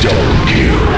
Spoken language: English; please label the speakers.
Speaker 1: Don't kill.